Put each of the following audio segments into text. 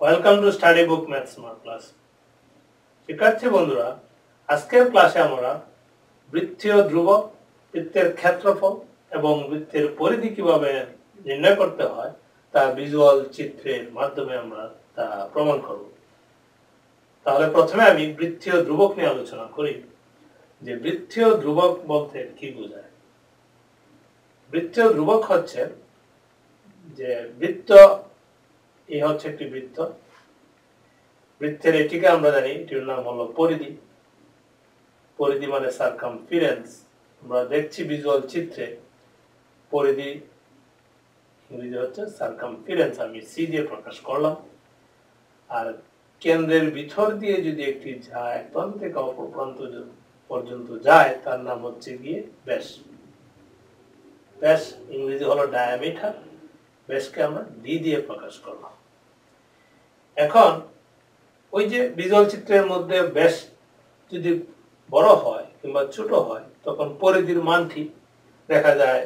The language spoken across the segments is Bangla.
Welcome to study book math smart class শিক্ষার্থী বন্ধুরা, আজকের ক্লাসে আমরা বৃত্তীয় ধ্রুবক, বৃত্তের ক্ষেত্রফল এবং বৃত্তের পরিধি কীভাবে নির্ণয় করতে হয় তা ভিজুয়াল চিত্রের মাধ্যমে আমরা তা প্রমাণ করব। তাহলে প্রথমে আমি বৃত্তীয় ধ্রুবক নিয়ে আলোচনা করি, যে বৃত্তীয় ধ্রুবক বলতে কি বোঝায়? বৃত্তীয় ধ্রুবক হচ্ছে যে বৃত্ত এই হচ্ছে একটি বৃত্ত। বৃত্তের এটিকে আমরা জানি, এটির নাম হলো পরিধি। পরিধি মানে সার্কামফিরেন্স আমরা দেখছি ভিজুয়াল চিত্রে, পরিধি ইংরেজি হচ্ছে আমি সি দিয়ে প্রকাশ করলাম। আর কেন্দ্রের ভিতর দিয়ে যদি একটি যায় এক প্রান্ত থেকে অপর প্রান্ত পর্যন্ত যায়, তার নাম হচ্ছে গিয়ে ব্যাস। ব্যাস ইংরেজি হলো ডায়ামিটার ব্যাসকে আমরা ডি দিয়ে প্রকাশ করলাম। এখন ওই যে বিজল চিত্রের মধ্যে ব্যাস যদি বড় হয় কিংবা ছোট হয়, তখন পরিধির মানটি দেখা যায়,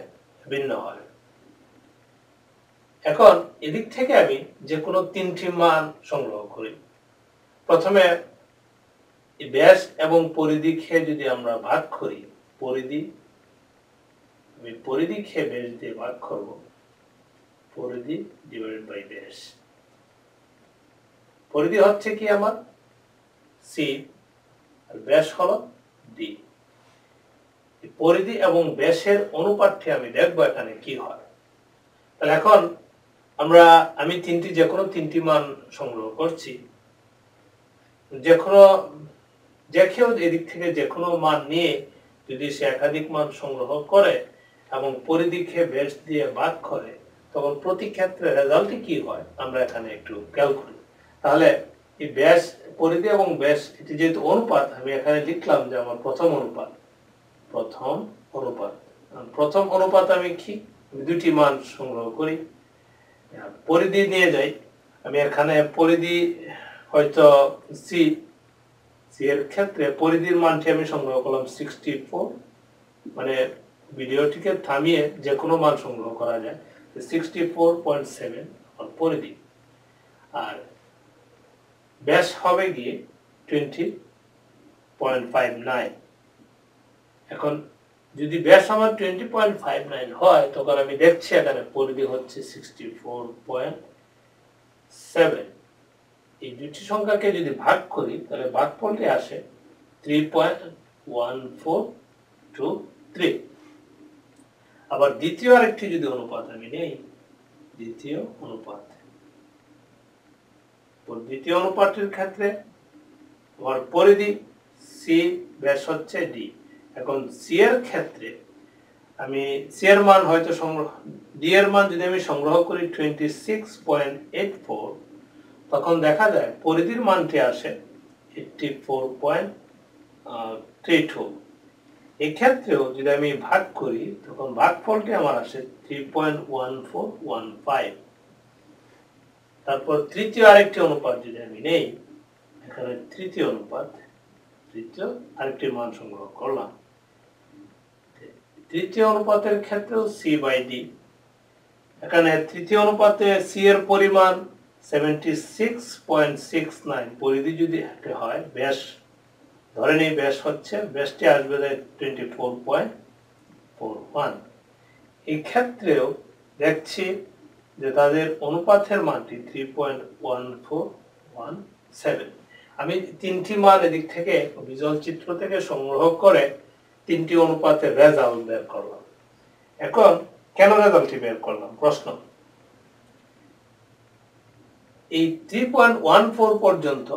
ভিন্ন হয়। এখন এদিক থেকে আমি যে কোনো তিনটি মান সংগ্রহ করি। প্রথমে ব্যাস এবং পরিধি খেয়ে যদি আমরা ভাগ করি, পরিধি, আমি পরিধি খেয়ে ব্যাস দিয়ে ভাগ করব। পরিধি ডিভাইডেড বাই ব্যাস। পরিধি হচ্ছে কি আমার? সি আর ব্যাস হলো ডি। পরিধি এবং ব্যাসের অনুপাতটি আমি দেখব এখানে কি হয়। তাহলে এখন আমরা, আমি তিনটি যে কোনো তিনটি মান সংগ্রহ করছি। যে কোনো যে কেউ এদিক থেকে যে কোনো মান নিয়ে যদি সে একাধিক মান সংগ্রহ করে এবং পরিধিকে ব্যাস দিয়ে বাদ করে, তখন প্রতি ক্ষেত্রে রেজাল্টটি কি হয়? আমরা এখানে একটু খেয়াল করি তাহলে এই ব্যাস পরিধি এবং ব্যাস, এটি যেহেতু অনুপাত, আমি এখানে লিখলাম যে আমার প্রথম অনুপাত। প্রথম অনুপাত। প্রথম অনুপাত আমি কি? দুটি মান সংগ্রহ করি। পরিধি নিয়ে যাই। আমি এখানে পরিধি হয়তো সি সি এর ক্ষেত্রে পরিধির মানটি আমি সংগ্রহ করলাম সিক্সটি ফোর মানে ভিডিওটিকে থামিয়ে যে কোনো মান সংগ্রহ করা যায়। সিক্সটি ফোর পয়েন্ট সেভেন পরিধি। আর ব্যাস হবে গিয়ে টোয়েন্টি পয়েন্ট ফাইভ নাইন এখন যদি ব্যাস আমার টোয়েন্টি পয়েন্ট ফাইভ নাইন হয়, তখন আমি দেখছি এখানে পরিধি হচ্ছে সিক্সটি ফোর পয়েন্ট সেভেন এই দুটি সংখ্যাকে যদি ভাগ করি, তাহলে ভাগফলটি আসে three point one four two three আবার দ্বিতীয় আরেকটি যদি অনুপাত আমি নেই, দ্বিতীয় অনুপাত। দ্বিতীয় অনুপাতের ক্ষেত্রে আমার পরিধি সি ব্যাস হচ্ছে ডি এখন সি এর ক্ষেত্রে আমি সি এর মান হয়তো সংগ্রহ ডি এর মান যদি আমি সংগ্রহ করি twenty six point eight four তখন দেখা যায় পরিধির মানটি আসে eighty four point three two এক্ষেত্রেও যদি আমি ভাগ করি, তখন ভাগফলটি আমার আসে three point one four one five তারপর তৃতীয় আরেকটি অনুপাত যদি আমি নেই, এখানে তৃতীয় অনুপাত, তৃতীয় আরেকটি মান সংগ্রহ করলাম। তৃতীয় অনুপাতের ক্ষেত্রেও সি বাই ডি এখানে তৃতীয় অনুপাতে সি এর পরিমাণ seventy six point six nine পরিধি যদি হয়, ব্যাস, ধরে নিই ব্যাস হচ্ছে, ব্যাসটি আসবে twenty four point four one এই ক্ষেত্রেও দেখছি যে তাদের অনুপাতের মানটি three point one four one seven আমি তিনটি মান এদিক থেকে বিজল চিত্র থেকে সংগ্রহ করে তিনটি অনুপাতের রেজাল্ট বের করলাম। এখন কেন রেজাল্টটি বের করলাম? প্রশ্ন। এই থ্রি পয়েন্ট ওয়ান ফোর পর্যন্ত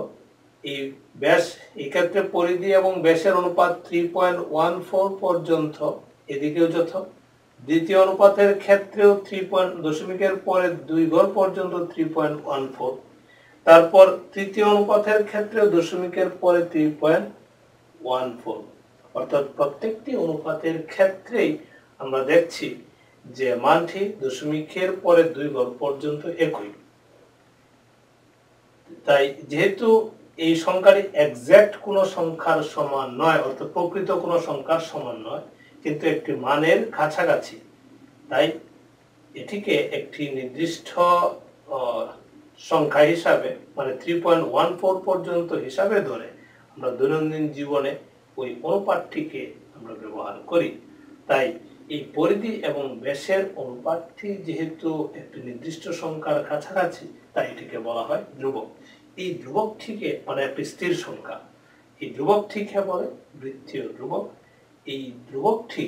এই ব্যাস এক্ষেত্রে পরিধি এবং ব্যাসের অনুপাত থ্রি পয়েন্ট ওয়ান ফোর পর্যন্ত এদিকেও যথ। দ্বিতীয় অনুপাতের ক্ষেত্রেও থ্রি পয়েন্ট দশমিকের পরে দুই গড় পর্যন্ত থ্রি পয়েন্ট ওয়ান ফোর তারপর তৃতীয় অনুপাতের ক্ষেত্রেও দশমিকের পরে থ্রি পয়েন্ট ওয়ান ফোর অর্থাৎ প্রত্যেকটি অনুপাতের ক্ষেত্রেই আমরা দেখছি যে মানটি দশমিকের পরে দুই গড় পর্যন্ত একই। তাই যেহেতু এই সংখ্যাটি একজ্যাক্ট কোনো সংখ্যার সমান নয়, অর্থাৎ প্রকৃত কোনো সংখ্যার সমান নয় কিন্তু একটি মানের কাছাকাছি। তাই এটিকে একটি নির্দিষ্ট সংখ্যা হিসাবে মানে থ্রি পয়েন্ট ওয়ান ফোর পর্যন্ত হিসাবে ধরে আমরা দৈনন্দিন জীবনে ওই অনুপাতটিকে আমরা ব্যবহার করি। তাই এই পরিধি এবং ব্যাসের অনুপাতটি যেহেতু একটি নির্দিষ্ট সংখ্যার কাছাকাছি, তাই এটিকে বলা হয় ধ্রুবক। এই ধ্রুবকটিকে মানে একটি স্থির সংখ্যা। এই ধ্রুবকটিকে বলে? বৃত্তীয় ধ্রুবক। এই ধ্রুবকটি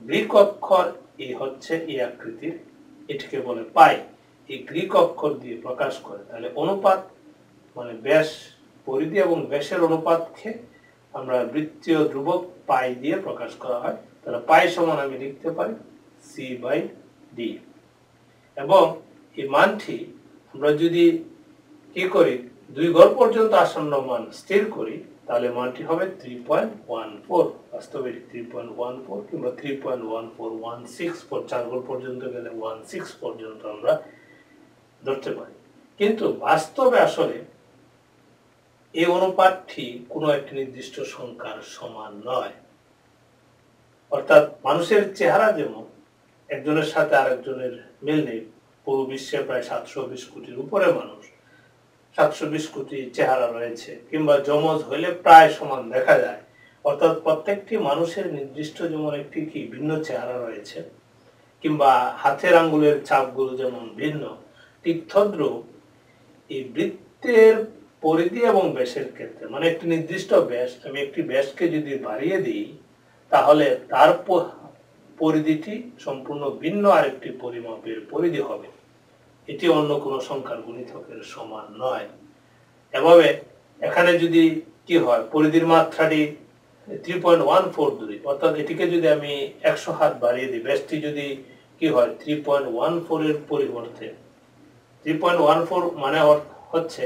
গ্রিক অক্ষর এই হচ্ছে এই আকৃতির, এটিকে বলে পাই। এই গ্রিক অক্ষর দিয়ে প্রকাশ করে। তাহলে অনুপাত মানে ব্যাস পরিধি এবং ব্যাসের অনুপাতকে আমরা বৃত্তীয় ধ্রুবক পাই দিয়ে প্রকাশ করা হয়। তাহলে পাই সমান আমি লিখতে পারি সি বাই ডি এবং এই মানটি আমরা যদি কি করি, দুই ঘর পর্যন্ত আসন্ন মান স্থির করি তাহলে মানটি হবে থ্রি পয়েন্ট ওয়ান ফোর বাস্তবে থ্রি পয়েন্ট ওয়ান ফোর কিংবা three point one four one six four চার ঘর পর্যন্ত গেলে ওয়ান সিক্স পর্যন্ত আমরা ধরতে পারি। কিন্তু বাস্তবে আসলে এই অনুপাতটি কোনো একটি নির্দিষ্ট সংখ্যার সমান নয়। অর্থাৎ মানুষের চেহারা যেমন একজনের সাথে আরেকজনের মিল নেই পুরো বিশ্বে প্রায় সাতশো বিশ কোটির উপরে মানুষ সাতশো বিশ কোটি চেহারা রয়েছে, কিংবা যমজ হইলে প্রায় সমান দেখা যায়। অর্থাৎ প্রত্যেকটি মানুষের নির্দিষ্ট যেমন একটি কি ভিন্ন চেহারা রয়েছে, কিংবা হাতের আঙ্গুলের ছাপগুলো যেমন ভিন্ন তদ্রূপ এই বৃত্তের পরিধি এবং ব্যাসের ক্ষেত্রে। মানে একটি নির্দিষ্ট ব্যাস, আমি একটি ব্যাসকে যদি বাড়িয়ে দিই, তাহলে তার পরিধিটি সম্পূর্ণ ভিন্ন আরেকটি পরিমাপের পরিধি হবে। এটি অন্য কোনো সংখ্যার গুণিতকের সমান নয়। এভাবে এখানে যদি কি হয়, পরিধির মাত্রাটি থ্রি পয়েন্ট ওয়ান ফোর দূরে অর্থাৎ এটিকে যদি আমি একশো হাত বাড়িয়ে দিই, ব্যাসটি যদি কি হয় থ্রি পয়েন্ট ওয়ান ফোর এর পরিবর্তে। থ্রি পয়েন্ট ওয়ান ফোর মানে হচ্ছে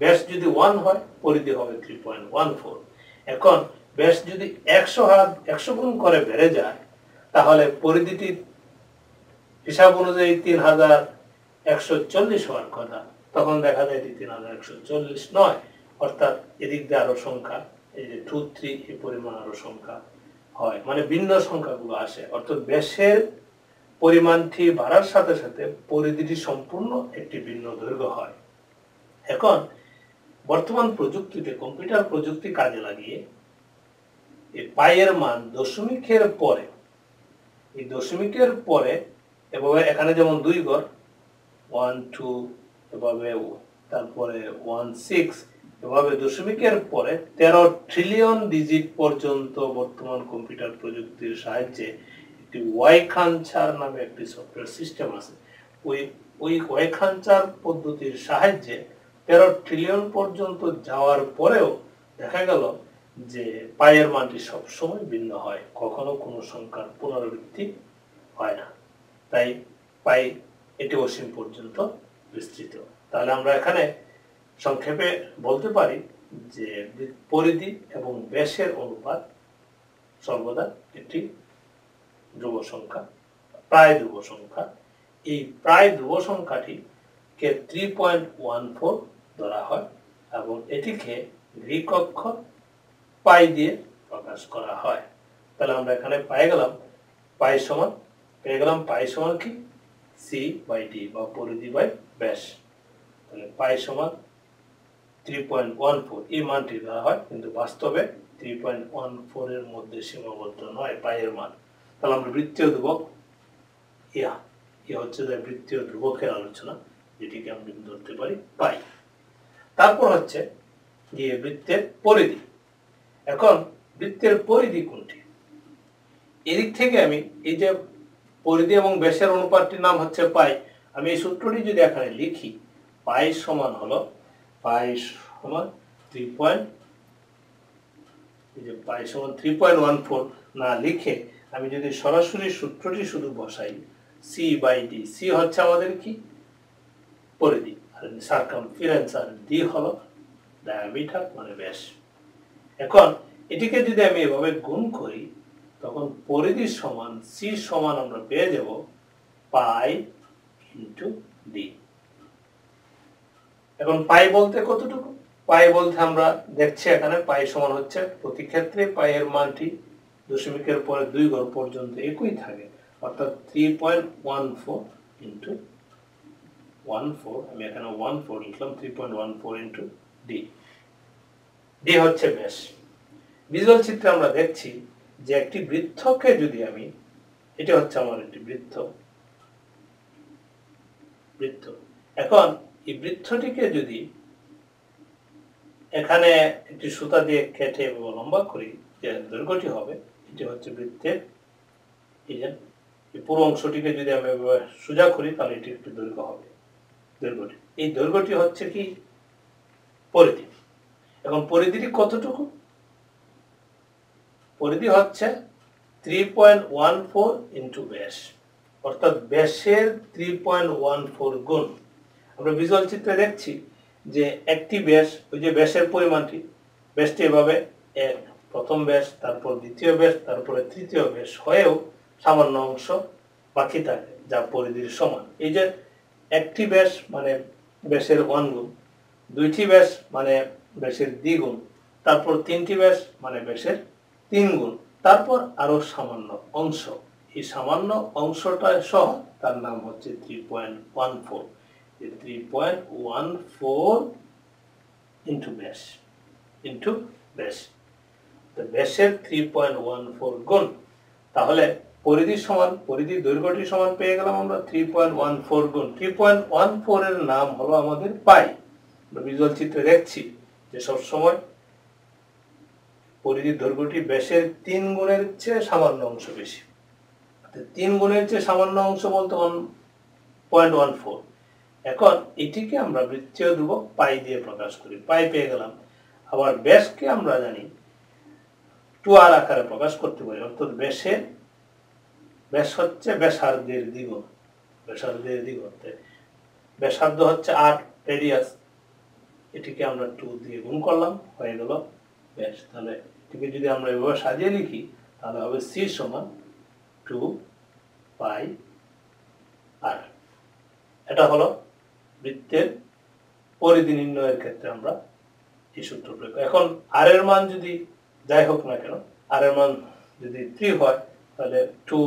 ব্যাস যদি ওয়ান হয়, পরিধি হবে থ্রি পয়েন্ট ওয়ান ফোর এখন ব্যাস যদি একশো হাত, একশো গুণ করে বেড়ে যায়, তাহলে পরিধিটি হিসাব অনুযায়ী তিন হাজার একশো চল্লিশ হওয়ার কথা, তখন দেখা যায় তিন হাজার একশো চল্লিশ নয়, অর্থাৎ এদিক দিয়ে আরও সংখ্যা, এই যে টু থ্রি এই পরিমাণ আরও সংখ্যা হয়। মানে ভিন্ন সংখ্যাগুলো আসে। অর্থাৎ ব্যাসের পরিমাণটি বাড়ার সাথে সাথে পরিধিটি সম্পূর্ণ একটি ভিন্ন দৈর্ঘ্য হয়। এখন, বর্তমান প্রযুক্তিতে কম্পিউটার প্রযুক্তি কাজে লাগিয়ে এই পায়ের মান দশমিকের পরে, এই দশমিকের পরে এভাবে এখানে যেমন দুই ঘর ওয়ান টু এভাবে তারপরে ওয়ান সিক্স এভাবে দশমিকের পরে তেরো ট্রিলিয়ন ডিজিট পর্যন্ত বর্তমান কম্পিউটার প্রযুক্তির সাহায্যে একটি ওয়াই খানচার নামে একটি সফটওয়্যার সিস্টেম আছে। ওই ওই ওয়াই খানচার পদ্ধতির সাহায্যে তেরো ট্রিলিয়ন পর্যন্ত যাওয়ার পরেও দেখা গেল যে পায়ের মানটি সবসময় ভিন্ন হয়, কখনো কোনো সংখ্যার পুনরাবৃত্তি হয় না। তাই পাই এটি অসীম পর্যন্ত বিস্তৃত। তাহলে আমরা এখানে সংক্ষেপে বলতে পারি যে পরিধি এবং ব্যাসের অনুপাত সর্বদা একটি ধ্রুব সংখ্যা, প্রায় ধ্রুব সংখ্যা। এই প্রায় ধ্রুব সংখ্যাটি কে থ্রি পয়েন্ট ওয়ান ফোর ধরা হয় এবং এটিকে গ্রিক অক্ষর পাই দিয়ে প্রকাশ করা হয়। তাহলে আমরা এখানে পাই গেলাম। পাই সমান, পেয়ে গেলাম পাই সমান কি? সি বাই ডি বা পরিধি বাই ব্যাস। তাহলে পাই সমান থ্রি পয়েন্ট ওয়ান ফোর এই মানটি ধরা হয় কিন্তু বাস্তবে থ্রি পয়েন্ট ওয়ান ফোর এর মধ্যে সীমাবদ্ধ নয় পায়ের মান। তাহলে আমরা বৃত্তীয় ধ্রুবক, ইয়া ইয়া হচ্ছে যে বৃত্তীয় ধ্রুবকের আলোচনা, যেটিকে আমরা ধরতে পারি পাই। তারপর হচ্ছে গিয়ে বৃত্তের পরিধি। এখন বৃত্তের পরিধি কোনটি? এদিক থেকে আমি এই যে পরিধি এবং ব্যাসের অনুপাতটির নাম হচ্ছে পাই। আমি এই সূত্রটি যদি এখানে লিখি, পাই সমান হলো, পাই সমান থ্রি পয়েন্ট এই যে পাই সমান থ্রি পয়েন্ট ওয়ান ফোর না লিখে আমি যদি সরাসরি সূত্রটি শুধু বসাই সি বাই ডি সি হচ্ছে আমাদের কি? পরিধি। আর সার্কামফিরেন্স আর ডি হলো ডায়ামিটার মানে ব্যাস। এখন এটিকে যদি আমি এভাবে গুণ করি তখন পরিধি সমান সি সমান আমরা পেয়ে যাব পাই ইন্টু ডি এখন পাই বলতে কতটুকু? পাই বলতে আমরা দেখছি এখানে পাই সমান হচ্ছে প্রতি ক্ষেত্রে পাইয়ের মানটি দশমিকের পরে দুই ঘর পর্যন্ত একই থাকে। অর্থাৎ three point one four into one four আমি এখানে ওয়ান ফোর লিখলাম three point one four into D D হচ্ছে ব্যাস ভিজুয়াল চিত্রে আমরা দেখছি যে একটি বৃত্তকে যদি আমি, এটা হচ্ছে আমার একটি বৃত্ত বৃত্ত এখন এই বৃত্তটিকে যদি এখানে একটি সুতা দিয়ে কেটে লম্বা করি, যে দৈর্ঘ্যটি হবে, এটি হচ্ছে বৃত্তের এই পুরো অংশটিকে যদি আমি সোজা করি, তাহলে এটি একটি দৈর্ঘ্য হবে। দৈর্ঘ্যটি। এই দৈর্ঘ্যটি হচ্ছে কি? পরিধি। এখন পরিধিটি কতটুকু? পরিধি হচ্ছে three point one four into ব্যাস অর্থাৎ ব্যাসের থ্রি পয়েন্ট ওয়ান ফোর গুণ। আমরা ভিজুয়াল চিত্রে দেখছি যে একটি ব্যাস, ওই যে ব্যাসের পরিমাণটি, ব্যাসটি এভাবে এক, প্রথম ব্যাস, তারপর দ্বিতীয় ব্যাস, তারপরে তৃতীয় ব্যাস হয়েও সামান্য অংশ বাকি থাকে, যা পরিধির সমান। এই যে একটি ব্যাস মানে ব্যাসের ওয়ান গুণ, দুইটি ব্যাস মানে ব্যাসের দ্বিগুণ তারপর তিনটি ব্যাস মানে ব্যাসের তিন গুণ। তারপর আরও সামান্য অংশ। এই সামান্য অংশটা সহ তার নাম হচ্ছে three point one four three point one four into ব্যাস ইন্টু ব্যাস তো ব্যাসের থ্রি পয়েন্ট ওয়ান ফোর গুণ। তাহলে পরিধি সমান, পরিধি দৈর্ঘ্যটি সমান পেয়ে গেলাম আমরা থ্রি পয়েন্ট ওয়ান ফোর গুণ। থ্রি পয়েন্ট ওয়ান ফোর এর নাম হলো আমাদের পাই। ভিজুয়াল চিত্রে দেখছি যে সবসময় পরিধির দৈর্ঘ্যটি ব্যাসের তিন গুণের চেয়ে সামান্য অংশ বেশি। তিন গুণের চেয়ে সামান্য অংশ বলতে পয়েন্ট ওয়ান ফোর এখন এটিকে আমরা বৃত্তীয় ধ্রুবক পাই দিয়ে প্রকাশ করি। পাই পেয়ে গেলাম। আবার ব্যাসকে আমরা জানি টু আর আকারে প্রকাশ করতে পারি। অর্থাৎ ব্যাসের, ব্যাস হচ্ছে ব্যাসার্ধের দ্বিগুণ। ব্যাসার্ধের দ্বিগুণ। ব্যাসার্ধ হচ্ছে আট রেডিয়াস এটিকে আমরা টু দিয়ে গুণ করলাম। হয়ে গেল ব্যাস। তাহলে এটিকে যদি আমরা এভাবে সাজিয়ে লিখি, তাহলে হবে সি সমান টু পাই আর এটা হলো বৃত্তের পরিধি নির্ণয়ের ক্ষেত্রে আমরা এই সূত্র প্রয়োগ এখন আর এর মান যদি যাই হোক না কেন আর এর মান যদি থ্রি হয়, তাহলে টু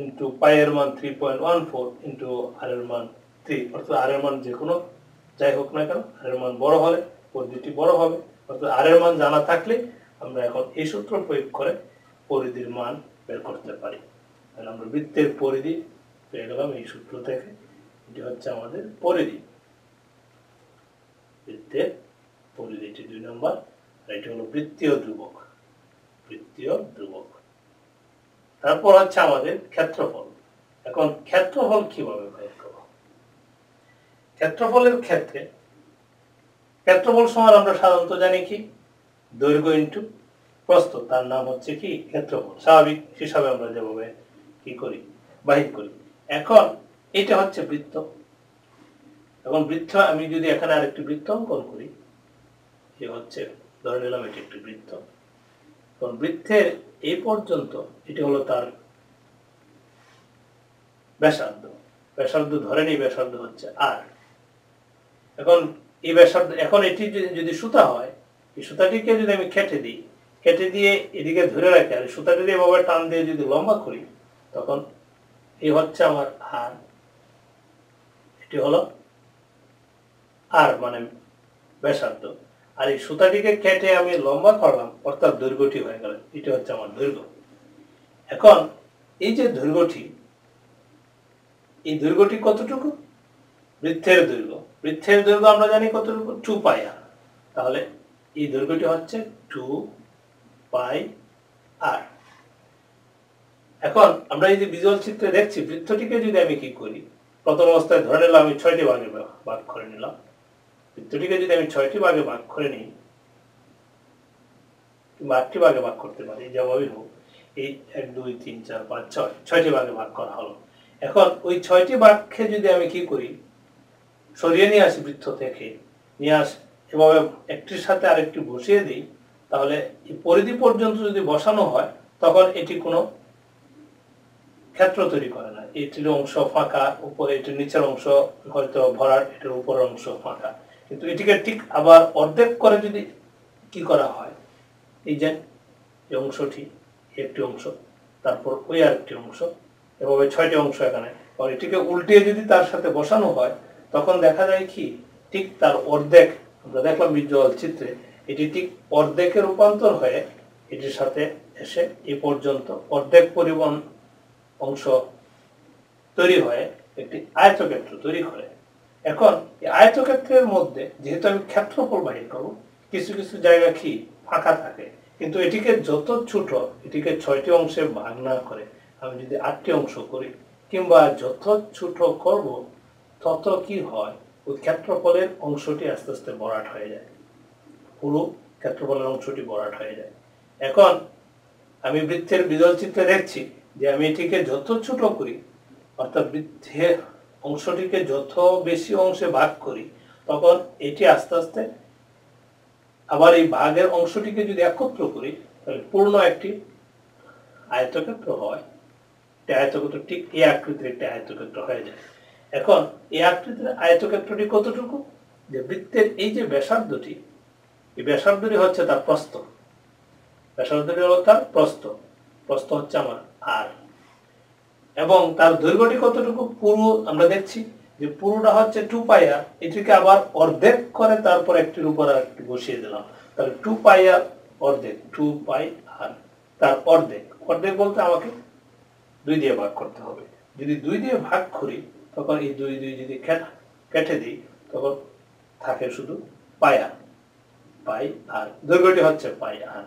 ইন্টু পাই এর মান three point one four into আর এর মান থ্রি অর্থাৎ আর এর মান যে কোনো যাই হোক না কেন আর এর মান বড় হলে পরিধিটি বড় হবে। অর্থাৎ আর এর মান জানা থাকলে আমরা এখন এই সূত্র প্রয়োগ করে পরিধির মান বের করতে পারি। তাহলে আমরা বৃত্তের পরিধি পেয়ে গেলাম এই সূত্র থেকে। এটি হচ্ছে আমাদের পরিধি। বৃত্তের পরিধিটি দুই নম্বর, আর এটি হলো বৃত্তীয় ধ্রুবক। বৃত্তীয় ধ্রুবক। তারপর হচ্ছে আমাদের ক্ষেত্রফল। এখন ক্ষেত্রফল কীভাবে বের করব? ক্ষেত্রফলের ক্ষেত্রে, ক্ষেত্রফল সমান আমরা সাধারণত জানি কি? দৈর্ঘ্য ইন্টু প্রস্থ, তার নাম হচ্ছে কি ক্ষেত্রফল। স্বাভাবিক হিসাবে আমরা যেভাবে কি করি, বাহির করি। এখন এটা হচ্ছে বৃত্ত। এখন বৃত্ত, আমি যদি এখানে আরেকটি বৃত্ত অঙ্কন করি, এ হচ্ছে, ধরে নিলাম এটি একটি বৃত্ত। কারণ বৃত্তের এই পর্যন্ত এটি হলো তার ব্যাসার্ধ। ব্যাসার্ধ ধরে নিই, ব্যাসার্ধ হচ্ছে আর এখন এই ব্যাসার্ধ, এখন এটি যদি সুতা হয় এই সুতাটিকে যদি আমি কেটে দিই, কেটে দিয়ে এদিকে ধরে রাখি আর সুতাটি দিয়ে এভাবে টান দিয়ে যদি লম্বা করি, তখন এই হচ্ছে আমার আর এটি হলো আর মানে ব্যাসার্ধ। আর এই সুতাটিকে কেটে আমি লম্বা করলাম, অর্থাৎ দৈর্ঘ্যটি হয়ে গেল। এটি হচ্ছে আমার দৈর্ঘ্য। এখন এই যে দৈর্ঘ্যটি, এই দৈর্ঘ্যটি কতটুকু? বৃত্তের দৈর্ঘ্য। বৃত্তের দৈর্ঘ্য আমরা জানি কতটুকু? টু আর তাহলে এই দৈর্ঘ্যটি হচ্ছে টু পাই আর এখন আমরা এই যে বিজল চিত্রে দেখছি, বৃত্তটিকে যদি আমি কি করি, প্রথম অবস্থায় ধরে নিলাম আমি ছয়টি ভাগে ভাগ করে নিলাম। বৃত্তটিকে যদি আমি ছয়টি ভাগে ভাগ করে নিই, কিংবা আটটি ভাগে ভাগ করতে পারি যেভাবেই হোক, এই এক, দুই, তিন, চার, পাঁচ, ছয়, ছয়টি ভাগে ভাগ করা হলো। এখন ওই ছয়টি ভাগকে যদি আমি কি করি, সরিয়ে নিয়ে আসি বৃত্ত থেকে, নিয়ে আস এভাবে একটির সাথে আরেকটি বসিয়ে দিই, তাহলে পরিধি পর্যন্ত যদি বসানো হয়, তখন এটি কোনো ক্ষেত্র তৈরি করে না। এটির অংশ ফাঁকা, উপরে এটির নিচের অংশ হয়তো ভরার এটির উপরের অংশ ফাঁকা। কিন্তু এটিকে ঠিক আবার অর্ধেক করে যদি কি করা হয়, এই যে অংশটি, একটি অংশ, তারপর ওই আরেকটি অংশ, এভাবে ছয়টি অংশ এখানে। এটিকে উল্টিয়ে যদি তার সাথে বসানো হয়, তখন দেখা যায় কি, ঠিক তার অর্ধেক আমরা দেখলাম ভিজুয়াল চিত্রে এটি ঠিক অর্ধেকে রূপান্তর হয়ে এটির সাথে এসে এই পর্যন্ত অর্ধেক পরিবহন অংশ তৈরি হয়ে একটি আয়তক্ষেত্র তৈরি করে। এখন এই আয়তক্ষেত্রের মধ্যে যেহেতু আমি ক্ষেত্রফল বাহির করব, কিছু কিছু জায়গা কি ফাঁকা থাকে, কিন্তু এটিকে যত ছোট, এটিকে ছয়টি অংশে ভাগ না করে আমি যদি আটটি অংশ করি, কিংবা যত ছোট করব, তত কি হয়? ক্ষেত্রফলের অংশটি আস্তে আস্তে বরাট হয়ে যায়। পুরো ক্ষেত্রফলের অংশটি বরাট হয়ে যায়। এখন আমি বৃত্তের বিজল চিত্রে দেখছি যে আমি এটিকে যত ছোট করি, অর্থাৎ বৃত্তের অংশটিকে যত বেশি অংশে ভাগ করি, তখন এটি আস্তে আস্তে আবার এই ভাগের অংশটিকে যদি একত্র করি, তাহলে পূর্ণ একটি আয়তক্ষেত্র হয়। আয়তক্ষেত্র ঠিক এই আকৃতির একটি আয়তক্ষেত্র হয়ে যায়। এখন এই আকৃতির আয়তক্ষেত্রটি কতটুকু? যে বৃত্তের এই যে ব্যাসার্ধটি, এই ব্যাসার্ধটি হচ্ছে তার প্রস্থ। ব্যাসার্ধটি হলো তার প্রস্থ। প্রস্থ হচ্ছে আমার আর এবং তার দৈর্ঘ্যটি কতটুকু? পুরো, আমরা দেখছি যে পুরোটা হচ্ছে টু পাই আর এটিকে আবার অর্ধেক করে তারপর একটির উপর আর একটি বসিয়ে দিলাম। তাহলে টু পাই আর অর্ধেক টু পাই আর তার অর্ধেক। অর্ধেক বলতে আমাকে দুই দিয়ে ভাগ করতে হবে। যদি দুই দিয়ে ভাগ করি তখন এই দুই দুই যদি কেট- দিই, তখন থাকে শুধু আর পাই আর দৈর্ঘ্যটি হচ্ছে পাই আর।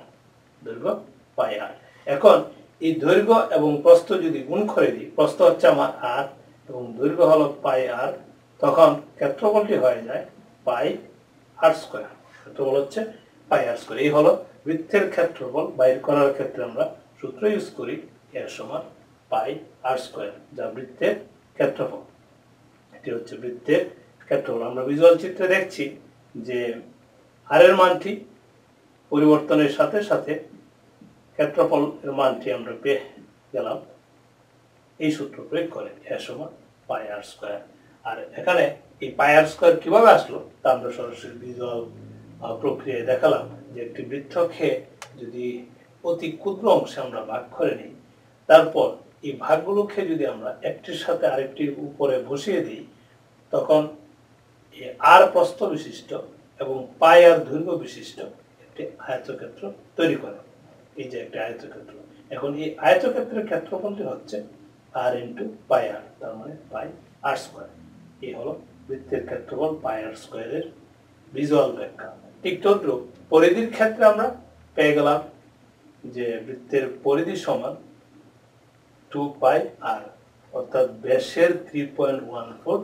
দৈর্ঘ্য পাই আর। এখন এই দৈর্ঘ্য এবং প্রস্থ যদি গুণ করে দিই, প্রস্থ হচ্ছে আমার আর এবং দৈর্ঘ্য হলো পাই আর, তখন ক্ষেত্রফলটি হয়ে যায় পাই আর স্কোয়ার। ক্ষেত্রফল হচ্ছে পাই আর স্কোয়ার। এই হলো বৃত্তের ক্ষেত্রফল, বাইর করার ক্ষেত্রে আমরা সূত্র ইউজ করি, এর সমান পাই আর স্কোয়ার, যা বৃত্তের ক্ষেত্রফল। এটি হচ্ছে বৃত্তের ক্ষেত্রফল। আমরা ভিজুয়াল চিত্রে দেখছি যে হারের মানটি পরিবর্তনের সাথে সাথে ক্ষেত্রফল এর মানটি আমরা পেয়ে গেলাম। এই সূত্র প্রয়োগ করে এর সমান পাই আর স্কোয়ার আর এখানে এই পাই আর স্কোয়ার কীভাবে আসলো তা আমরা সরাসরি ভিজুয়াল প্রক্রিয়ায় দেখালাম যে একটি বৃত্তকে যদি অতি ক্ষুদ্র অংশে আমরা ভাগ করে নিই, তারপর এই ভাগগুলোকে যদি আমরা একটির সাথে আরেকটির উপরে বসিয়ে দিই, তখন আর প্রস্থ বিশিষ্ট এবং পাই আর দৈর্ঘ্য বিশিষ্ট একটি আয়তক্ষেত্র তৈরি করে। এই যে একটা আয়তক্ষেত্র। এখন এই আয়তক্ষেত্রের ক্ষেত্রফলটি হচ্ছে আর ইন্টু পাই আর, তার মানে পাই আর স্কোয়ার। এই হলো বৃত্তের ক্ষেত্রফল পাই আর স্কোয়ারের ভিজুয়াল ব্যাখ্যা। ঠিক তদ্রুপ, পরিধির ক্ষেত্রে আমরা পেয়ে গেলাম যে বৃত্তের পরিধি সমান টু পাই আর অর্থাৎ ব্যাসের থ্রি পয়েন্ট ওয়ান ফোর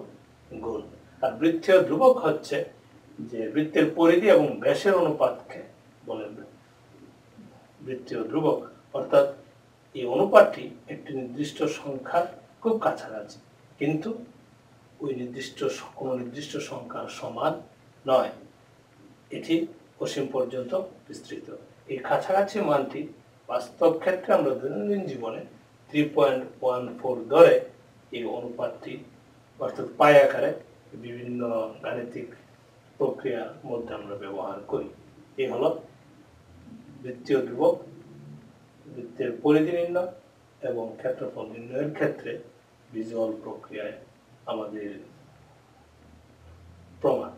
গুণ। আর বৃত্তীয় ধ্রুবক হচ্ছে যে বৃত্তের পরিধি এবং ব্যাসের অনুপাতকে বলে বৃত্তীয় ধ্রুবক। অর্থাৎ এই অনুপাতটি একটি নির্দিষ্ট সংখ্যার খুব কাছাকাছি, কিন্তু ওই নির্দিষ্ট কোনো নির্দিষ্ট সংখ্যার সমান নয়। এটি অসীম পর্যন্ত বিস্তৃত। এই কাছাকাছি মানটি বাস্তব ক্ষেত্রে আমরা দৈনন্দিন জীবনে থ্রি পয়েন্ট ওয়ান ফোর ধরে এই অনুপাতটি অর্থাৎ পাই আকারে বিভিন্ন গাণিতিক প্রক্রিয়ার মধ্যে আমরা ব্যবহার করি। এই হলো বৃত্তীয় ধ্রুবক, বৃত্তের পরিধি নির্ণয় এবং ক্ষেত্রফল নির্ণয়ের ক্ষেত্রে ভিজুয়াল প্রক্রিয়ায় আমাদের প্রমাণ।